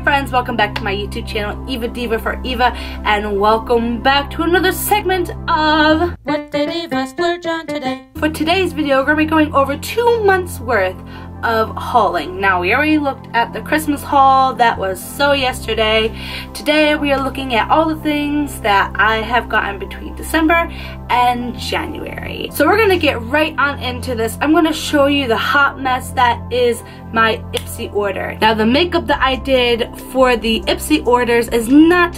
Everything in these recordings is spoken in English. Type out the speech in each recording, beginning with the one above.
my friends, welcome back to my YouTube channel, Eva Diva for Eva, and welcome back to another segment of What did Eva splurge on today? For today's video, we're going to be going over two months worth of hauling. Now, we already looked at the Christmas haul. That was so yesterday. Today, we are looking at all the things that I have gotten between December and January. So we're to get right on into this. I'm to show you the hot mess that is my Ipsy order. Now, the makeup that I did for the Ipsy orders is not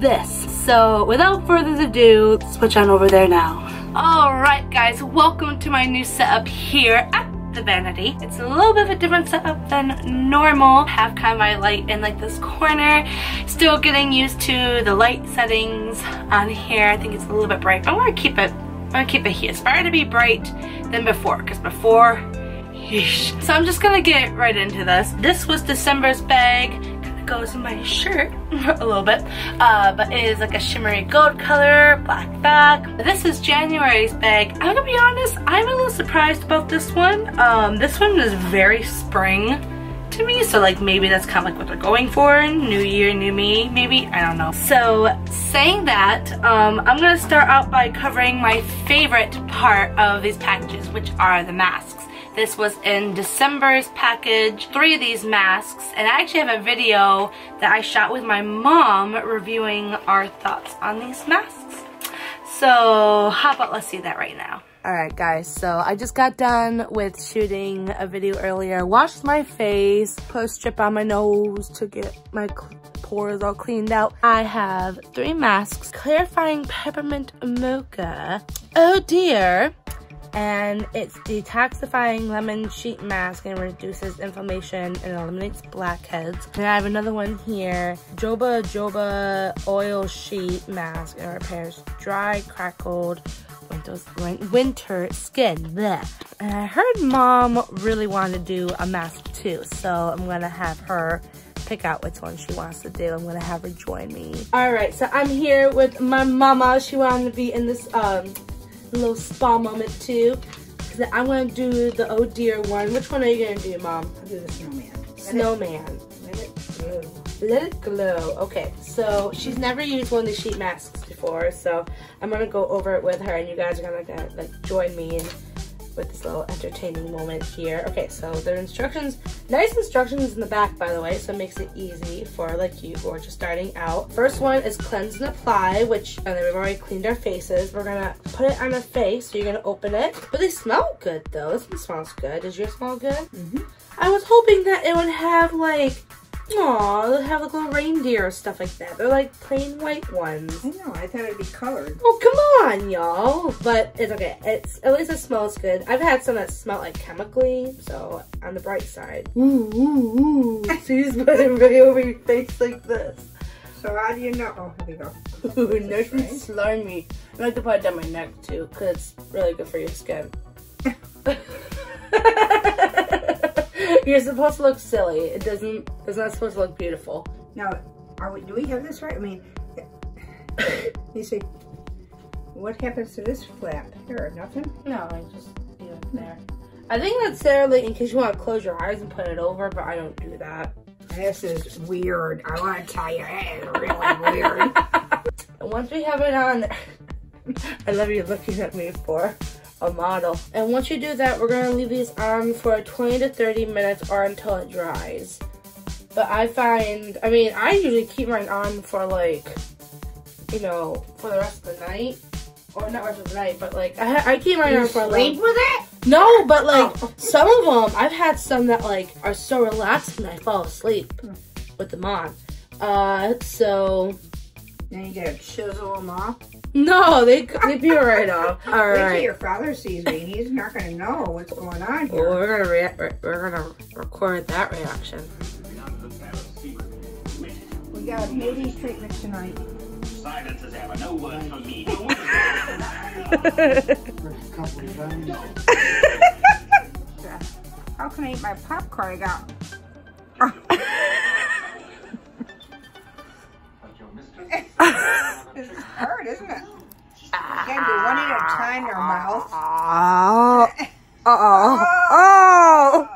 this. So without further ado, switch on over there now. Alright guys, welcome to my new setup here at the vanity. It's a little bit of a different setup than normal. Have kind of my light in like this corner. Still getting used to the light settings on here. I think it's a little bit bright. I want to keep it I'm gonna keep it here. It's better to be bright than before, because before, yeesh. So I'm just gonna get right into this. This was December's bag goes in my shirt a little bit, uh, but it is like a shimmery gold color, black back. This is January's bag. I'm gonna be honest, I'm a little surprised about this one. Um, this one is very spring to me, so like maybe that's kind of like what they're going for. New year, new me, maybe, I don't know. So saying that, um, I'm gonna start out by covering my favorite part of these packages, which are the masks. This was in December's package, three of these masks, and I actually have a video that I shot with my mom reviewing our thoughts on these masks. So how about let's see that right now. Alright guys, so I just got done with shooting a video earlier. Washed my face, put a strip on my nose to get my pores all cleaned out. I have three masks. Clarifying Peppermint Mocha. Oh dear and it's detoxifying lemon sheet mask and reduces inflammation and eliminates blackheads. And I have another one here, Joba Joba oil sheet mask and repairs dry, crackled, winter skin. Blech. And I heard mom really wanted to do a mask too, so I'm gonna have her pick out which one she wants to do. I'm gonna have her join me. All right, so I'm here with my mama. She wanted to be in this um, little spa moment too. Cause I'm gonna do the oh dear one. Which one are you gonna do, Mom? I'll do the snowman. Snowman. Let it glow. Let it glow. Okay, so she's never used one of the sheet masks before, so I'm gonna go over it with her, and you guys are gonna, gonna like join me and with this little entertaining moment here. Okay, so there are instructions, nice instructions in the back, by the way, so it makes it easy for like you who are just starting out. First one is cleanse and apply, which and then we've already cleaned our faces. We're gonna put it on our face, so you're gonna open it. But they smell good though. This one smells good. Does yours smell good? Mm -hmm. I was hoping that it would have like Aw, they have like little reindeer or stuff like that. They're like plain white ones. I know, I thought it'd be colored. Oh, come on, y'all. But it's okay. It's At least it smells good. I've had some that smell like chemically, so on the bright side. Ooh, ooh, ooh. so you just put it right over your face like this. So how do you know? Oh, here we go. Ooh, nice and slimy. I like to put it down my neck too, because it's really good for your skin. You're supposed to look silly. It doesn't, it's not supposed to look beautiful. Now, are we, do we have this right? I mean, you see, what happens to this flap here? Nothing? No, I just leave it there. I think that's necessarily in case you want to close your eyes and put it over, but I don't do that. This is weird. I want to tell you, it's really weird. once we have it on, I love you looking at me for a model. And once you do that, we're gonna leave these on for 20 to 30 minutes or until it dries. But I find, I mean, I usually keep mine on for like, you know, for the rest of the night. Or not rest of the night, but like, I, I keep mine you on for sleep like. with it? No, but like, oh. some of them, I've had some that like are so relaxing I fall asleep hmm. with them on. Uh, so. Then you gotta chisel them off. No, they they be right off. All Wait right. your father sees me. He's not gonna know what's going on here. Well, we're gonna rea we're gonna record that reaction. We got Hades treatment tonight. Silence is ever. No word from me. How can I eat my popcorn? I got. do one at a time in your mouth. Oh. Uh-oh. Oh.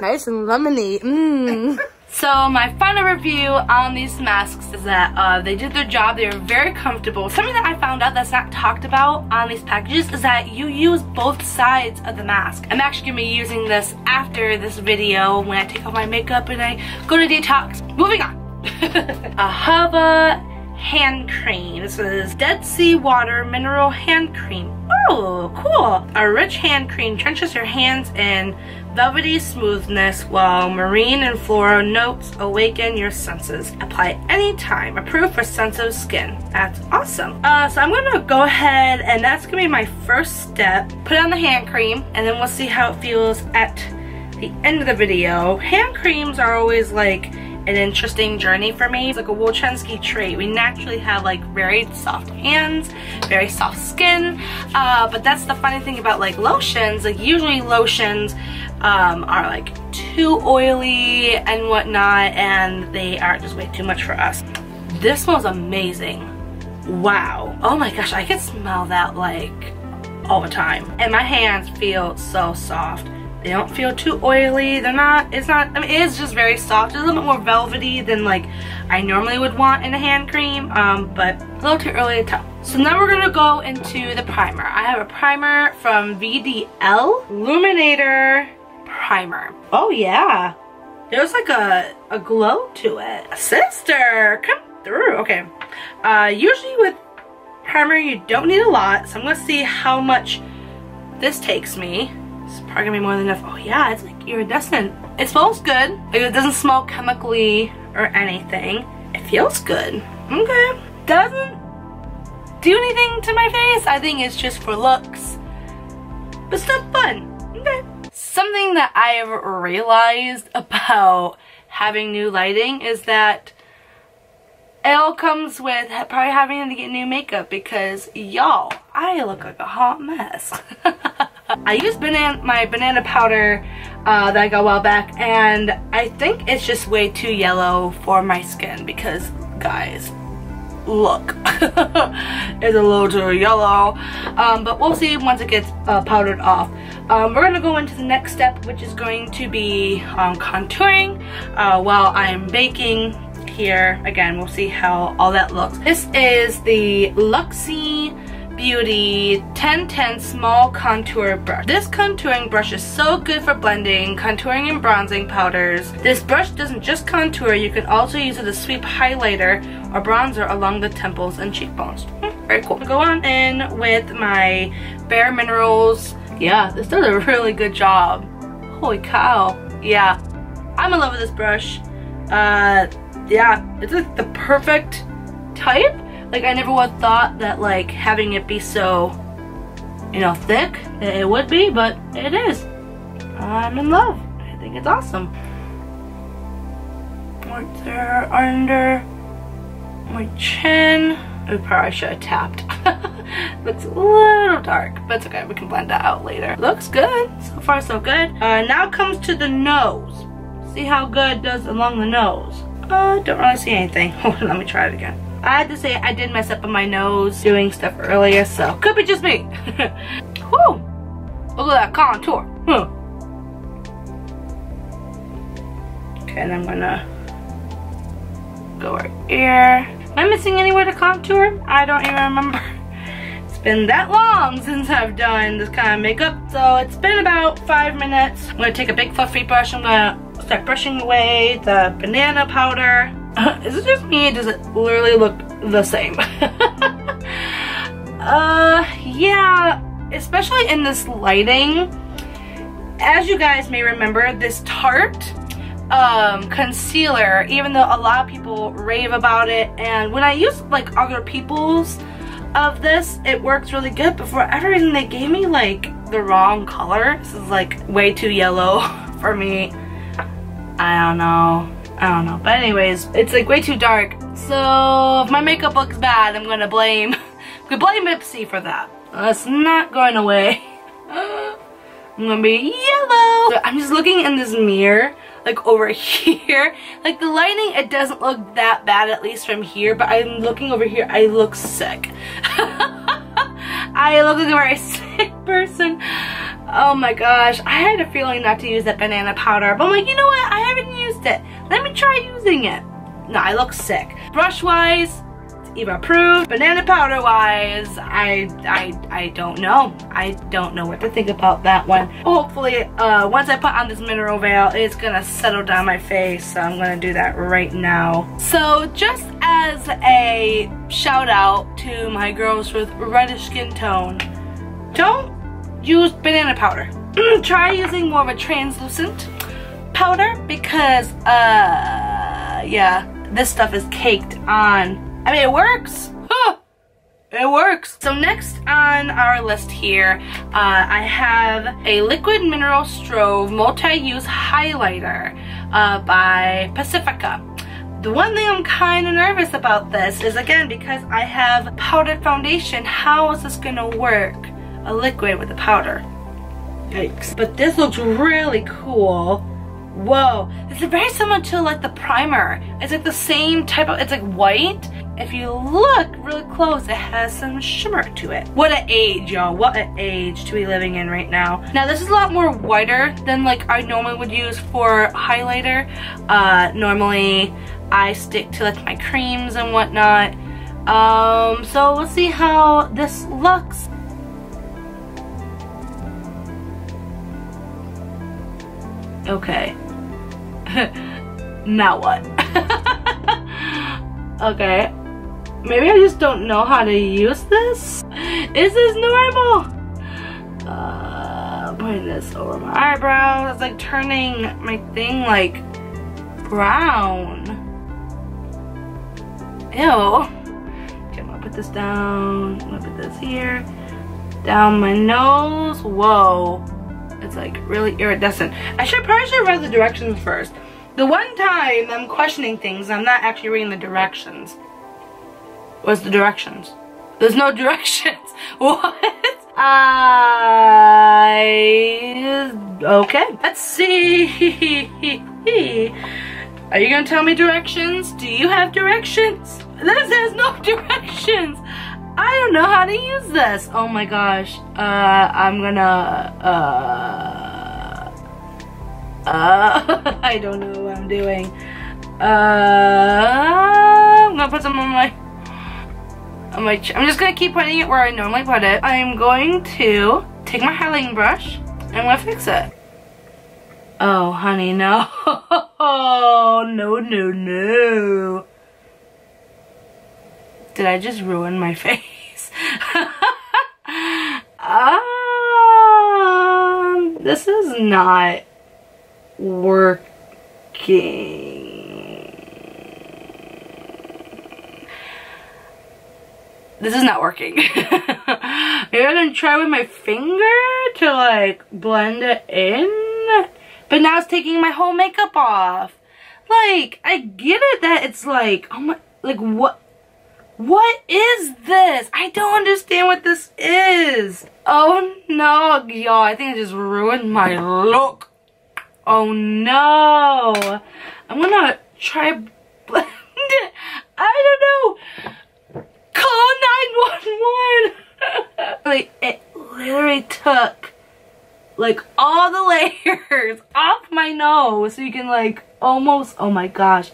nice and lemony. Mmm. So my final review on these masks is that uh, they did their job. They were very comfortable. Something that I found out that's not talked about on these packages is that you use both sides of the mask. I'm actually going to be using this after this video when I take off my makeup and I go to detox. Moving on. Ahava hand cream. This is Dead Sea Water Mineral Hand Cream. Oh, cool. A rich hand cream trenches your hands in velvety smoothness while marine and floral notes awaken your senses. Apply anytime. Approved for sensitive skin. That's awesome. Uh, so I'm gonna go ahead and that's gonna be my first step. Put on the hand cream and then we'll see how it feels at the end of the video. Hand creams are always like an interesting journey for me. It's like a Wolchenski trait. We naturally have like very soft hands, very soft skin, uh, but that's the funny thing about like lotions. Like usually lotions um, are like too oily and whatnot and they are just way too much for us. This smells amazing. Wow. Oh my gosh, I can smell that like all the time. And my hands feel so soft. They don't feel too oily. They're not, it's not, I mean, it is just very soft. It's a little bit more velvety than like I normally would want in a hand cream, um, but a little too early to tell. So now we're gonna go into the primer. I have a primer from VDL Luminator Primer. Oh yeah, there's like a, a glow to it. Sister, come through. Okay, uh, usually with primer you don't need a lot, so I'm gonna see how much this takes me. It's probably gonna be more than enough. Oh yeah, it's like iridescent. It smells good. Like it doesn't smell chemically or anything. It feels good. Okay. Doesn't do anything to my face. I think it's just for looks. But still fun. Okay. Something that I have realized about having new lighting is that it all comes with probably having to get new makeup because y'all, I look like a hot mess. I used banana, my banana powder uh, that I got a while back and I think it's just way too yellow for my skin because guys, look. it's a little too yellow. Um, but we'll see once it gets uh, powdered off. Um, we're going to go into the next step which is going to be um, contouring uh, while I'm baking here. Again, we'll see how all that looks. This is the Luxie Beauty 1010 Small Contour Brush. This contouring brush is so good for blending, contouring and bronzing powders. This brush doesn't just contour, you can also use it to sweep highlighter or bronzer along the temples and cheekbones. Hmm, very cool. Go on in with my Bare Minerals. Yeah, this does a really good job. Holy cow. Yeah, I'm in love with this brush. Uh, yeah, it's like the perfect type like I never would thought that like having it be so, you know, thick, it would be, but it is. I'm in love. I think it's awesome. Right there under my chin. We probably should have tapped. Looks a little dark, but it's okay. We can blend that out later. Looks good. So far, so good. Uh, now comes to the nose. See how good it does along the nose. Uh, don't really see anything. Hold on, let me try it again. I had to say I did mess up on my nose doing stuff earlier, so could be just me. Whew! Look at that contour. Huh. Okay, and I'm gonna go right here. Am I missing anywhere to contour? I don't even remember. It's been that long since I've done this kind of makeup, so it's been about five minutes. I'm gonna take a big fluffy brush. I'm gonna start brushing away the banana powder. is it just me? Does it literally look the same? uh, yeah, especially in this lighting. As you guys may remember, this Tarte um, concealer, even though a lot of people rave about it, and when I use like other people's of this, it works really good, but for whatever reason, they gave me like the wrong color. This is like way too yellow for me. I don't know. I don't know. But anyways, it's like way too dark. So if my makeup looks bad, I'm gonna blame, I'm gonna blame Ipsy for that. That's not going away. I'm gonna be yellow. So I'm just looking in this mirror, like over here. Like the lighting, it doesn't look that bad, at least from here, but I'm looking over here, I look sick. I look like a very sick person. Oh my gosh, I had a feeling not to use that banana powder, but I'm like, you know what? I haven't it. Let me try using it. No, I look sick. Brush wise, Eva approved. Banana powder wise, I, I, I don't know. I don't know what to think about that one. Hopefully, uh, once I put on this mineral veil, it's gonna settle down my face. So I'm gonna do that right now. So just as a shout out to my girls with reddish skin tone, don't use banana powder. Try using more of a translucent powder because, uh, yeah, this stuff is caked on I mean, it works. It works. So next on our list here, uh, I have a Liquid Mineral Strobe Multi-Use Highlighter uh, by Pacifica. The one thing I'm kind of nervous about this is again because I have powdered foundation, how is this gonna work? A liquid with a powder. Yikes. But this looks really cool. Whoa, is very similar to like the primer. It's like the same type of, it's like white if you look really close, it has some shimmer to it. What an age, y'all. What an age to be living in right now. Now, this is a lot more whiter than like I normally would use for highlighter. Uh, normally, I stick to like my creams and whatnot. Um, so we'll see how this looks. Okay. Now what? okay. Maybe I just don't know how to use this? Is this normal? Uh, putting this over my eyebrows. It's like turning my thing like brown. Ew. Okay, I'm gonna put this down. I'm gonna put this here. Down my nose. Whoa. It's like really iridescent. I should probably should read the directions first. The one time I'm questioning things, I'm not actually reading the directions. Where's the directions? There's no directions. What? I... Okay. Let's see. Are you gonna tell me directions? Do you have directions? This has no directions. I don't know how to use this. Oh my gosh. Uh, I'm gonna, uh, uh, I don't know what I'm doing. Uh, I'm gonna put some on my on my, I'm just gonna keep putting it where I normally put it. I'm going to take my highlighting brush and I'm gonna fix it. Oh, honey, no. no, no, no. Did I just ruin my face? um, this is not working. this is not working. Maybe I'm gonna try with my finger to like blend it in. But now it's taking my whole makeup off. Like, I get it that it's like, oh my, like what, what is this? I don't understand what this is. Oh no, y'all, I think I just ruined my look. Oh no. I'm gonna try blend it. I don't know call 911. like, it literally took, like, all the layers off my nose so you can, like, almost, oh my gosh.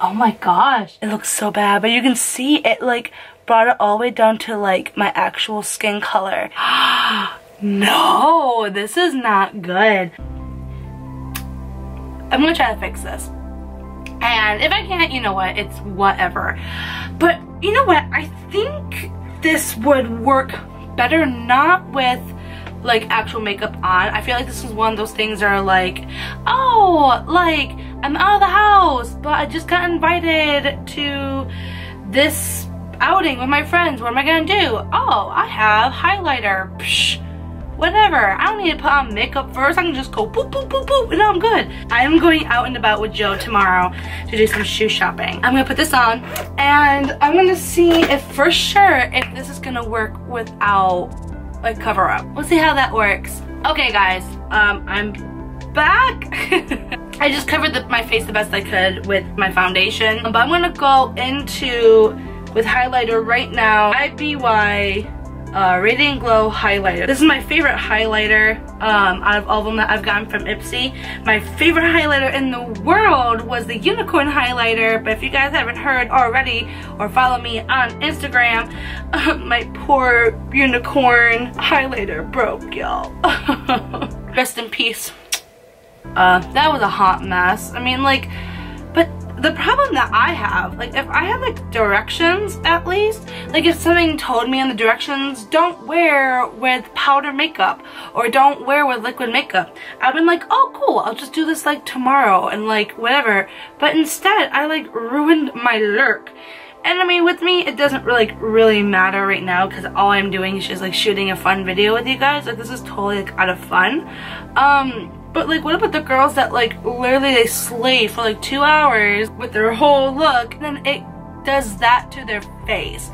Oh my gosh. It looks so bad, but you can see it, like, brought it all the way down to, like, my actual skin color. no, this is not good. I'm gonna try to fix this. And if I can't, you know what, it's whatever. But you know what, I think this would work better not with like actual makeup on. I feel like this is one of those things that are like, oh, like I'm out of the house, but I just got invited to this outing with my friends. What am I gonna do? Oh, I have highlighter. Psh whatever. I don't need to put on makeup first. I can just go boop, boop, boop, boop, and I'm good. I am going out and about with Joe tomorrow to do some shoe shopping. I'm gonna put this on, and I'm gonna see if for sure if this is gonna work without like cover up. We'll see how that works. Okay, guys, um, I'm back. I just covered the, my face the best I could with my foundation, but I'm gonna go into with highlighter right now. IBY uh, Radiant Glow highlighter. This is my favorite highlighter um, out of all of them that I've gotten from Ipsy. My favorite highlighter in the world was the Unicorn highlighter, but if you guys haven't heard already or follow me on Instagram, uh, my poor Unicorn highlighter broke, y'all. Rest in peace. Uh, that was a hot mess. I mean, like, but the problem that I have, like if I had like directions at least, like if something told me in the directions, don't wear with powder makeup or don't wear with liquid makeup, I've been like, oh cool, I'll just do this like tomorrow and like whatever. But instead, I like ruined my look. And I mean, with me, it doesn't really, like, really matter right now because all I'm doing is just like shooting a fun video with you guys. Like this is totally like out of fun. Um, but like what about the girls that like literally they slay for like two hours with their whole look and then it does that to their face.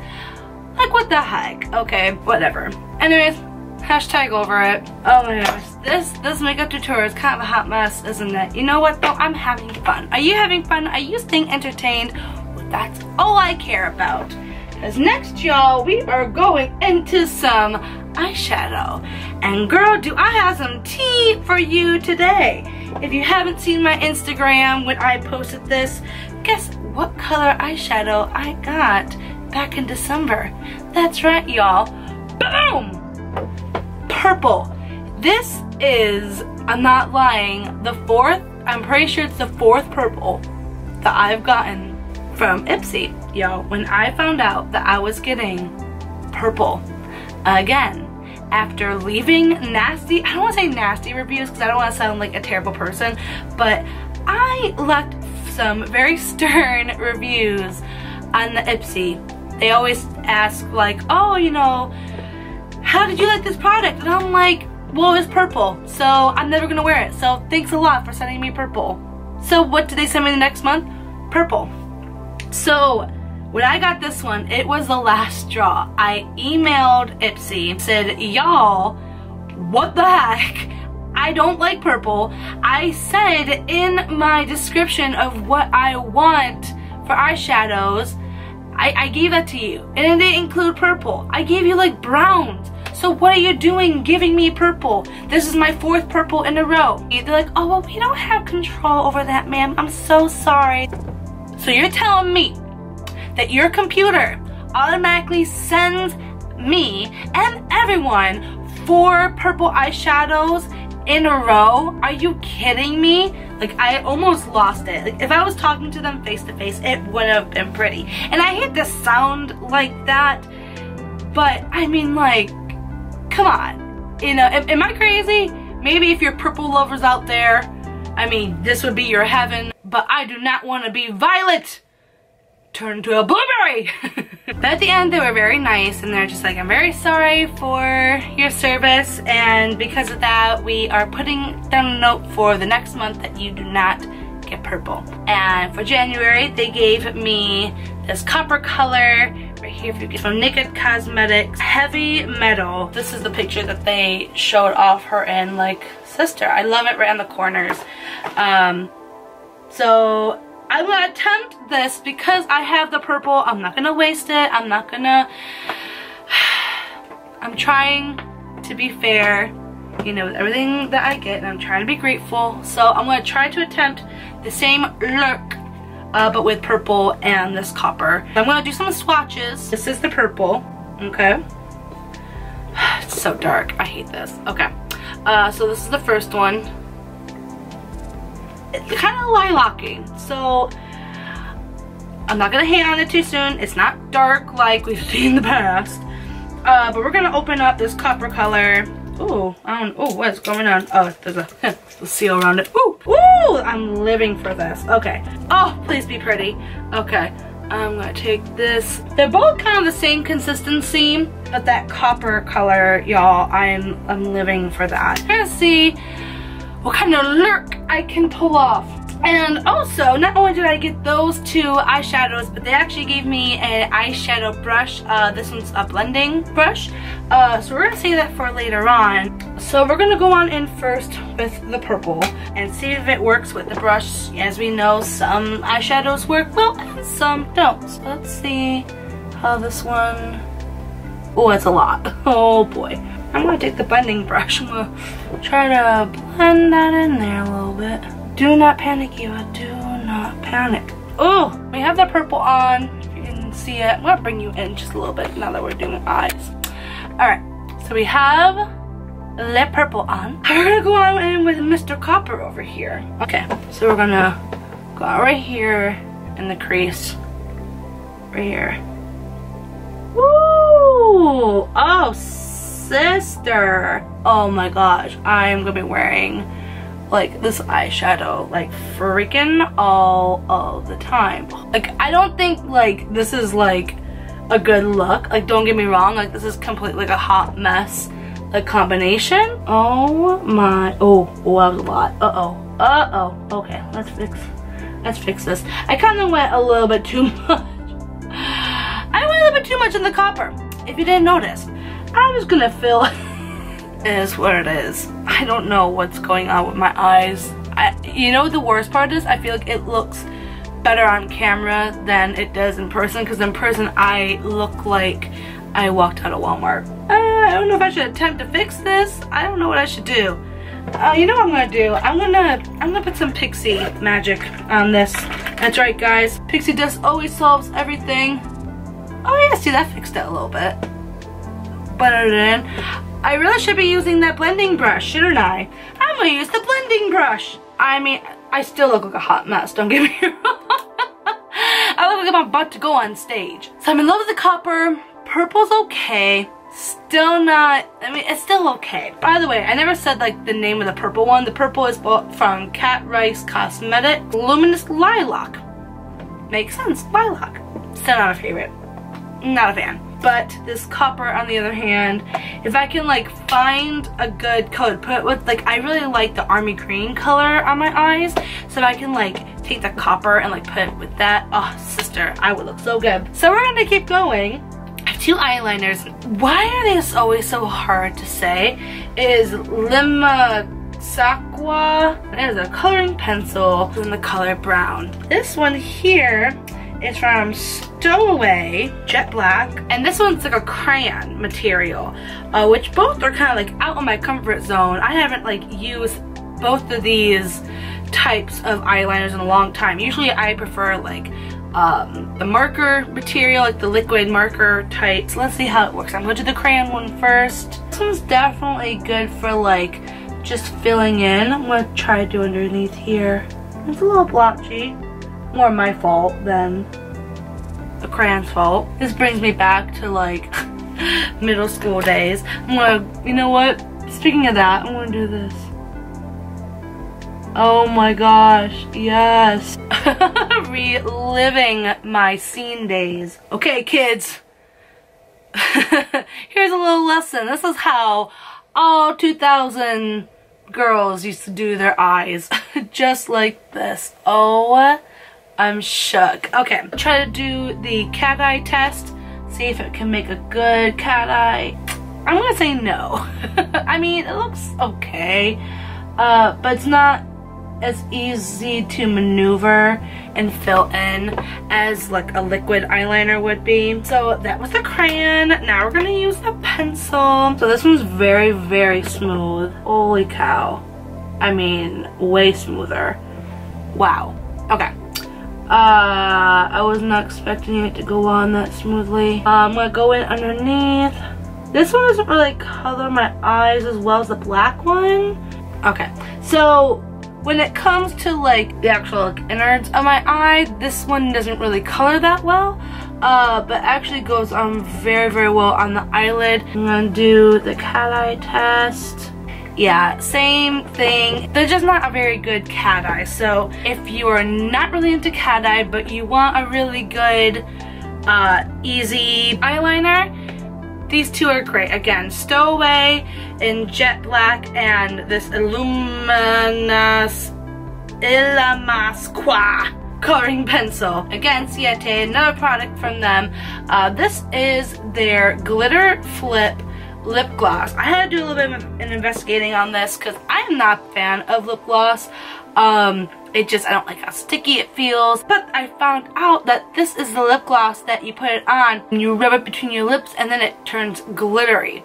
Like what the heck? Okay, whatever. Anyways, hashtag over it. Oh my gosh, this this makeup tutorial is kind of a hot mess, isn't it? You know what though? I'm having fun. Are you having fun? Are you staying entertained? Well, that's all I care about. Because next, y'all, we are going into some eyeshadow. And girl, do I have some tea for you today. If you haven't seen my Instagram when I posted this, guess what color eyeshadow I got back in December? That's right, y'all. Boom! Purple. This is, I'm not lying, the fourth, I'm pretty sure it's the fourth purple that I've gotten from Ipsy. y'all, when I found out that I was getting purple again after leaving nasty, I don't want to say nasty reviews because I don't want to sound like a terrible person, but I left some very stern reviews on the Ipsy. They always ask like, oh, you know, how did you like this product? And I'm like, well, it's purple, so I'm never gonna wear it. So thanks a lot for sending me purple. So what did they send me the next month? Purple. So when I got this one, it was the last straw. I emailed Ipsy, said, y'all, what the heck? I don't like purple. I said in my description of what I want for eyeshadows, I, I gave that to you. And it didn't include purple. I gave you like browns. So what are you doing giving me purple? This is my fourth purple in a row. They're like, oh, well, we don't have control over that, ma'am. I'm so sorry. So you're telling me that your computer automatically sends me and everyone four purple eyeshadows in a row? Are you kidding me? Like, I almost lost it. Like, if I was talking to them face to face, it would have been pretty. And I hate to sound like that, but I mean, like, come on. You know, am, am I crazy? Maybe if you're purple lovers out there, I mean, this would be your heaven, but I do not want to be Violet turned to a blueberry. but at the end, they were very nice and they're just like, I'm very sorry for your service. And because of that, we are putting down a note for the next month that you do not get purple. And for January, they gave me this copper color right here if you get from Naked Cosmetics Heavy Metal. This is the picture that they showed off her in like sister. I love it right on the corners. Um, so I'm gonna attempt this because I have the purple. I'm not gonna waste it. I'm not gonna, I'm trying to be fair, you know, with everything that I get and I'm trying to be grateful. So I'm gonna try to attempt the same look uh, but with purple and this copper. I'm gonna do some swatches. This is the purple, okay? It's so dark, I hate this. Okay, uh, so this is the first one kind of lilac-y. So I'm not gonna hate on it too soon. It's not dark like we've seen in the past. Uh, but we're gonna open up this copper color. Oh, I don't. Oh, what's going on? Oh, there's a, seal around it. Ooh, ooh! I'm living for this. Okay. Oh, please be pretty. Okay. I'm gonna take this. They're both kind of the same consistency, but that copper color, y'all, I'm I'm living for that. I'm gonna see what kind of look I can pull off. And also, not only did I get those two eyeshadows, but they actually gave me an eyeshadow brush. Uh, this one's a blending brush. Uh, so we're gonna save that for later on. So we're gonna go on in first with the purple and see if it works with the brush. As we know, some eyeshadows work well and some don't. So let's see how this one Oh, it's a lot. Oh boy. I'm gonna take the blending brush. I'm gonna try to blend that in there a little bit. Do not panic, Eva. Do not panic. Oh, we have the purple on. If you can see it. I'm gonna bring you in just a little bit now that we're doing eyes. Alright, so we have lip purple on. We're gonna go on in with Mr. Copper over here. Okay, so we're gonna go out right here in the crease. Right here. Woo! Oh, sister. Oh my gosh, I'm gonna be wearing like this eyeshadow like freaking all of the time. Like I don't think like this is like a good look. Like don't get me wrong, like this is completely like a hot mess like combination. Oh my, oh, oh that was a lot. Uh-oh, uh-oh. Okay, let's fix, let's fix this. I kind of went a little bit too much. I went a little bit too much in the copper. If you didn't notice, I'm just gonna fill is what it is. I don't know what's going on with my eyes. I, you know the worst part is I feel like it looks better on camera than it does in person because in person I look like I walked out of Walmart. Uh, I don't know if I should attempt to fix this. I don't know what I should do. Uh, you know what I'm gonna do? I'm gonna I'm gonna put some Pixie magic on this. That's right guys. Pixie dust always solves everything. Oh yeah, see that fixed it a little bit. Butter it in. I really should be using that blending brush, shouldn't I? I'm gonna use the blending brush. I mean, I still look like a hot mess, don't get me wrong. I look like I'm about to go on stage. So I'm in love with the copper. Purple's okay. Still not, I mean, it's still okay. By the way, I never said like the name of the purple one. The purple is from Cat Rice Cosmetic Luminous Lilac. Makes sense, lilac. Still not a favorite. Not a fan. But this copper on the other hand, if I can like find a good color put with, like I really like the army green color on my eyes. So if I can like take the copper and like put it with that, oh sister, I would look so good. So we're gonna keep going. Two eyeliners. Why are these always so hard to say? Is Lima Sakwa. It is a coloring pencil in the color brown. This one here is from Stowaway Jet Black. And this one's like a crayon material, uh, which both are kind of like out of my comfort zone. I haven't like used both of these types of eyeliners in a long time. Usually I prefer like um, the marker material, like the liquid marker type. So let's see how it works. I'm going to do the crayon one first. This one's definitely good for like just filling in. I'm going to try to do underneath here. It's a little blotchy. More my fault than the crayon's fault. This brings me back to like middle school days. I'm gonna, you know what? Speaking of that, I'm gonna do this. Oh my gosh, yes. Reliving my scene days. Okay, kids. Here's a little lesson. This is how all 2000 girls used to do their eyes. Just like this. Oh I'm shook. Okay, try to do the cat eye test. See if it can make a good cat eye. I'm gonna say no. I mean, it looks okay, uh, but it's not as easy to maneuver and fill in as like a liquid eyeliner would be. So that was the crayon. Now we're gonna use the pencil. So this one's very, very smooth. Holy cow. I mean, way smoother. Wow. Okay. Uh, I was not expecting it to go on that smoothly. Uh, I'm gonna go in underneath. This one doesn't really color my eyes as well as the black one. Okay, so when it comes to like the actual like, innards of my eye, this one doesn't really color that well. Uh, but actually goes on very, very well on the eyelid. I'm gonna do the cat eye test yeah, same thing. They're just not a very good cat eye. So if you are not really into cat eye, but you want a really good, uh, easy eyeliner, these two are great. Again, Stowaway in Jet Black and this Illuminous Illamasqua coloring pencil. Again, Ciaté, another product from them. Uh, this is their Glitter Flip lip gloss. I had to do a little bit of an investigating on this because I am not a fan of lip gloss. Um, It just, I don't like how sticky it feels. But I found out that this is the lip gloss that you put it on and you rub it between your lips and then it turns glittery.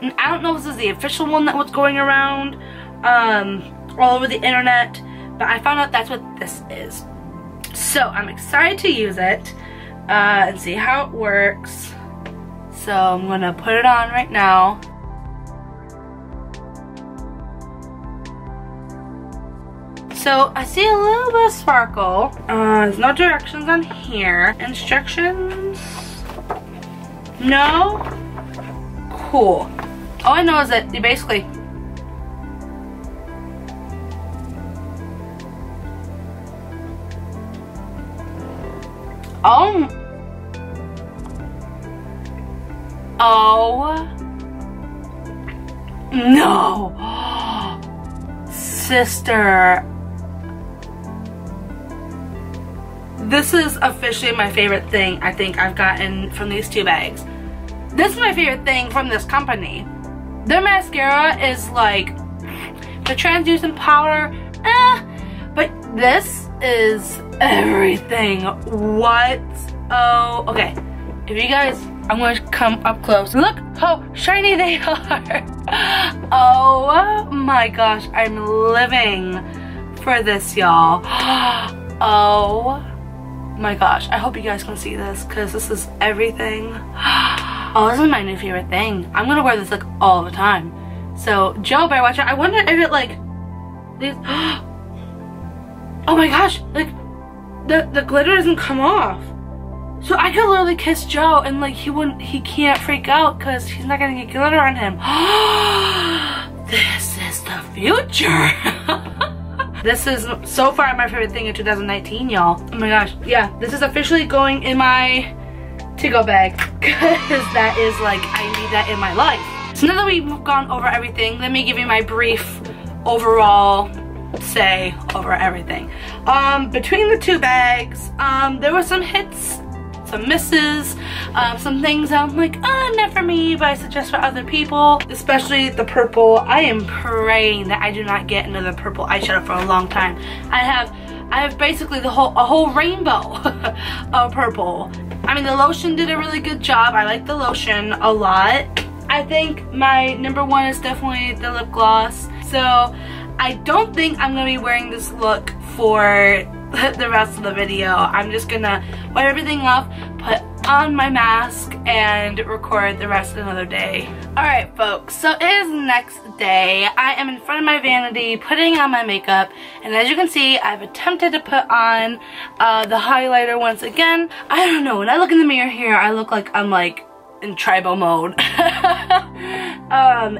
And I don't know if this is the official one that was going around um, all over the internet, but I found out that's what this is. So I'm excited to use it uh, and see how it works. So I'm gonna put it on right now. So I see a little bit of sparkle. Uh, there's no directions on here. Instructions? No? Cool. All I know is that you basically Sister. This is officially my favorite thing I think I've gotten from these two bags. This is my favorite thing from this company. Their mascara is like the translucent powder, eh, but this is everything. What? Oh, okay. If you guys, I'm gonna come up close. Look how shiny they are. Oh my gosh, I'm living for this, y'all. oh my gosh, I hope you guys can see this because this is everything. oh, this is my new favorite thing. I'm gonna wear this like all the time. So, Joe Bear Watcher, I wonder if it like, these, oh my gosh, like the, the glitter doesn't come off. So I could literally kiss Joe and like he wouldn't, he can't freak out because he's not gonna get glitter on him. this is the future. this is so far my favorite thing in 2019, y'all. Oh my gosh, yeah, this is officially going in my to-go bag because that is like, I need that in my life. So now that we've gone over everything, let me give you my brief overall say over everything. Um, between the two bags, um, there were some hits, some misses, um, some things I'm like, oh, not for me, but I suggest for other people, especially the purple. I am praying that I do not get another purple eyeshadow for a long time. I have I have basically the whole a whole rainbow of purple. I mean, the lotion did a really good job. I like the lotion a lot. I think my number one is definitely the lip gloss. So I don't think I'm going to be wearing this look for the rest of the video. I'm just to wipe everything off, put on my mask, and record the rest of another day. Alright folks, so it is next day. I am in front of my vanity putting on my makeup, and as you can see, I've attempted to put on uh, the highlighter once again. I don't know, when I look in the mirror here, I look like I'm like in tribal mode. um,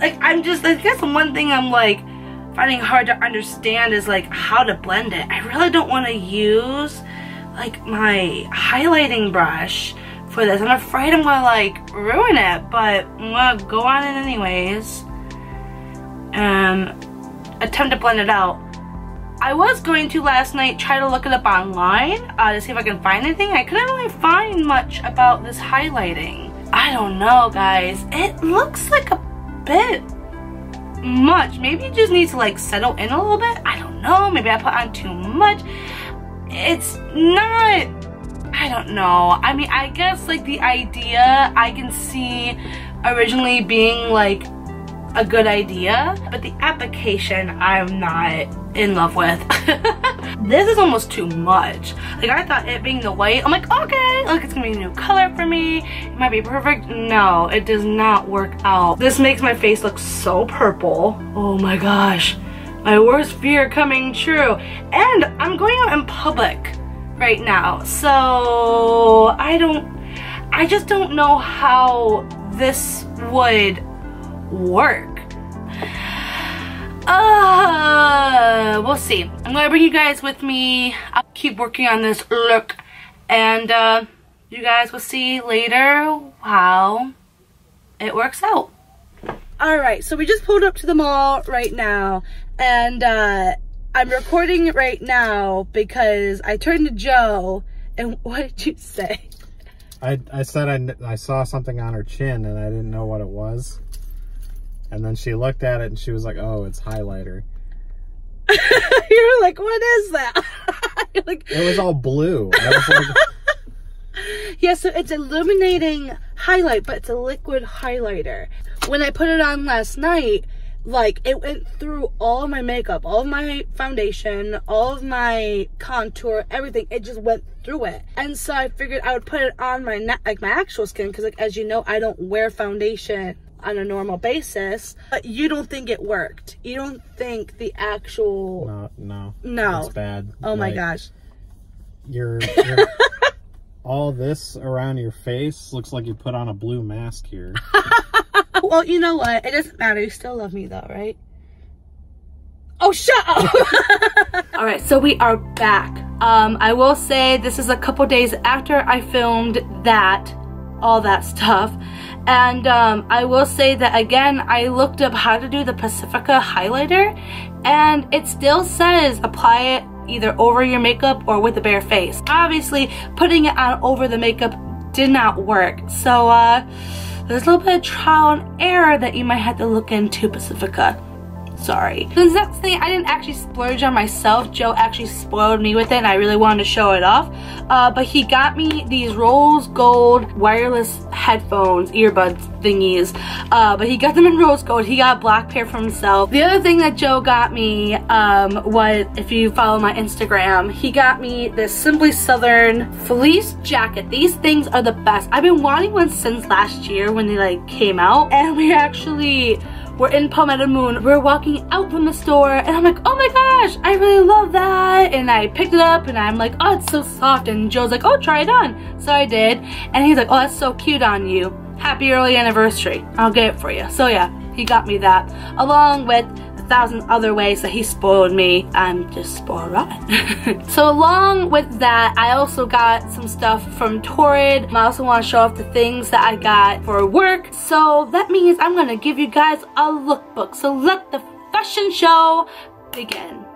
like I'm just, I guess one thing I'm like, finding hard to understand is like how to blend it. I really don't want to use like my highlighting brush for this. I'm afraid I'm gonna like ruin it, but I'm gonna go on it anyways and attempt to blend it out. I was going to last night try to look it up online uh, to see if I can find anything. I couldn't really find much about this highlighting. I don't know guys. It looks like a bit much. Maybe you just need to like settle in a little bit. I don't know. Maybe I put on too much. It's not, I don't know. I mean, I guess like the idea I can see originally being like a good idea, but the application I'm not in love with. this is almost too much. Like I thought it being the white, I'm like, okay, like it's gonna be a new color for me. It might be perfect. No, it does not work out. This makes my face look so purple. Oh my gosh. My worst fear coming true. And I'm going out in public right now. So I don't, I just don't know how this would work. Uh, we'll see. I'm gonna bring you guys with me. I'll keep working on this look. And uh, you guys will see later how it works out. Alright, so we just pulled up to the mall right now. And uh, I'm recording it right now because I turned to Joe and what did you say? I, I said I, I saw something on her chin and I didn't know what it was. And then she looked at it and she was like, oh, it's highlighter. You're like, what It was all blue. Was like, Yeah, so it's illuminating highlight, but it's a liquid highlighter. When I put it on last night, like it went through all of my makeup, all of my foundation, all of my contour, everything. It just went through it. And so I figured I would put it on my like my actual skin, because like as you know, I don't wear foundation on a normal basis. But you don't think it worked. You don't think the actual no, no. No. It's bad. Oh my Like, gosh. Your, your all this around your face looks like you put on a blue mask here. Well, you know what? It doesn't matter. You still love me though, right? Oh, shut up! All right, so we are back. Um, I will say this is a couple days after I filmed that, all that stuff. And um, I will say that again, I looked up how to do the Pacifica highlighter and it still says apply it either over your makeup or with a bare face. Obviously, putting it on over the makeup did not work. So, uh, there's a little bit of trial and error that you might have to look into Pacifica. Sorry. The next thing, I didn't actually splurge on myself. Joe actually spoiled me with it and I really wanted to show it off. Uh, but he got me these rose gold wireless headphones, earbuds thingies. Uh, but he got them in rose gold. He got a black pair for himself. The other thing that Joe got me um, was, if you follow my Instagram, he got me this Simply Southern fleece jacket. These things are the best. I've been wanting one since last year when they like came out. And we actually we're in Palmetto Moon. We're walking out from the store and I'm like, oh my gosh, I really love that. And I picked it up and I'm like, oh, it's so soft. And Joe's like, oh, try it on. So I did. And he's like, oh, that's so cute on you. Happy early anniversary. I'll get it for you. So yeah, he got me that along with thousand other ways that he spoiled me. I'm just spoiled rotten. so along with that, I also got some stuff from Torrid. I also want to show off the things that I got for work. So that means I'm going to give you guys a lookbook. So let the fashion show begin.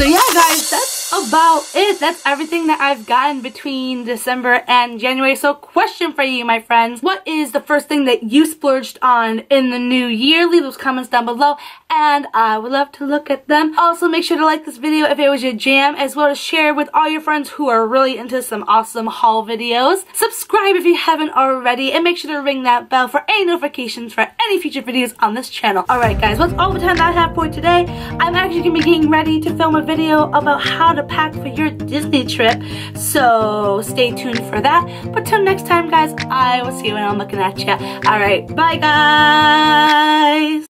So yeah guys, that's about it. That's everything that I've gotten between December and January. So question for you, my friends. What is the first thing that you splurged on in the new year? Leave those comments down below and I would love to look at them. Also make sure to like this video if it was your jam as well as share with all your friends who are really into some awesome haul videos. Subscribe if you haven't already and make sure to ring that bell for any notifications for any future videos on this channel. Alright guys, that's all the time that I have for today. I'm actually going to be getting ready to film a video about how to pack for your Disney trip. So stay tuned for that. But till next time guys, I will see you when I'm looking at you. Alright, bye guys!